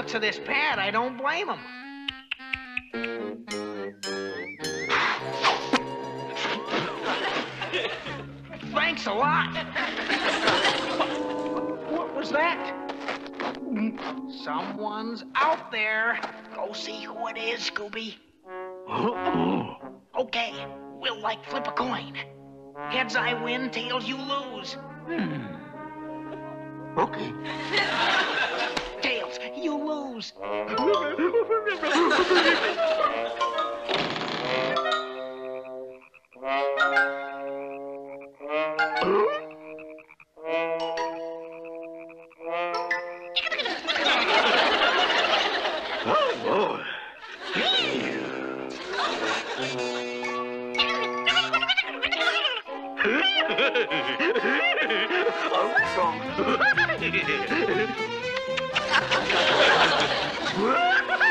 looks of this pad, I don't blame him. Thanks a lot. What was that? Someone's out there. Go see who it is, Scooby. Okay, we'll like flip a coin. Heads I win, tails you lose. Hmm. Okay. arms. I'm strong.